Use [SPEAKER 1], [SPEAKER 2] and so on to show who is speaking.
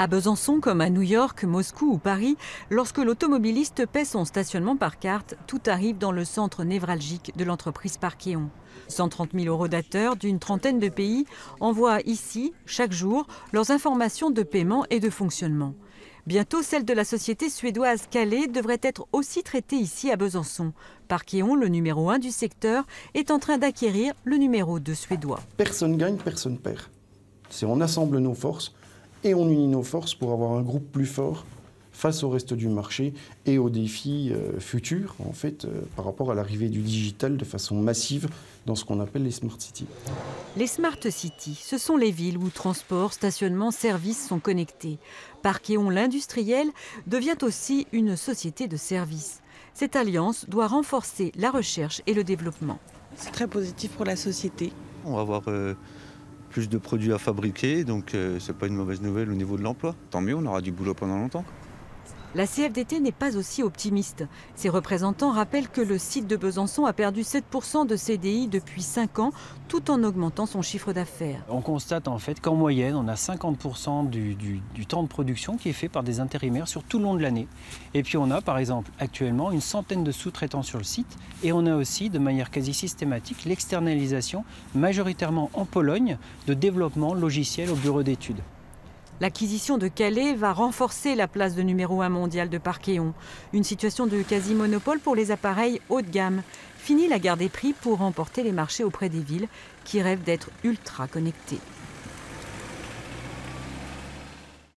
[SPEAKER 1] À Besançon, comme à New York, Moscou ou Paris, lorsque l'automobiliste paie son stationnement par carte, tout arrive dans le centre névralgique de l'entreprise Parkeon. 130 000 eurodateurs d'une trentaine de pays envoient ici, chaque jour, leurs informations de paiement et de fonctionnement. Bientôt, celle de la société suédoise Calais devrait être aussi traitée ici à Besançon. Parkeon, le numéro 1 du secteur, est en train d'acquérir le numéro 2 suédois.
[SPEAKER 2] Personne gagne, personne perd. C'est on assemble nos forces et on unit nos forces pour avoir un groupe plus fort face au reste du marché et aux défis euh, futurs, en fait, euh, par rapport à l'arrivée du digital de façon massive dans ce qu'on appelle les smart cities.
[SPEAKER 1] Les smart cities, ce sont les villes où transport, stationnement, services sont connectés. Parkeon l'industriel devient aussi une société de services. Cette alliance doit renforcer la recherche et le développement.
[SPEAKER 3] C'est très positif pour la société.
[SPEAKER 4] On va avoir euh, plus de produits à fabriquer, donc euh, c'est pas une mauvaise nouvelle au niveau de l'emploi. Tant mieux, on aura du boulot pendant longtemps.
[SPEAKER 1] La CFDT n'est pas aussi optimiste. Ses représentants rappellent que le site de Besançon a perdu 7% de CDI depuis 5 ans, tout en augmentant son chiffre d'affaires.
[SPEAKER 5] On constate en fait qu'en moyenne, on a 50% du, du, du, temps de production qui est fait par des intérimaires sur tout le long de l'année. Et puis on a par exemple actuellement une centaine de sous-traitants sur le site et on a aussi de manière quasi systématique l'externalisation, majoritairement en Pologne, de développement logiciel au bureau d'études.
[SPEAKER 1] L'acquisition de Calais va renforcer la place de numéro 1 mondial de Parkeon. Une situation de quasi-monopole pour les appareils haut de gamme. Fini la guerre des prix pour remporter les marchés auprès des villes qui rêvent d'être ultra connectées.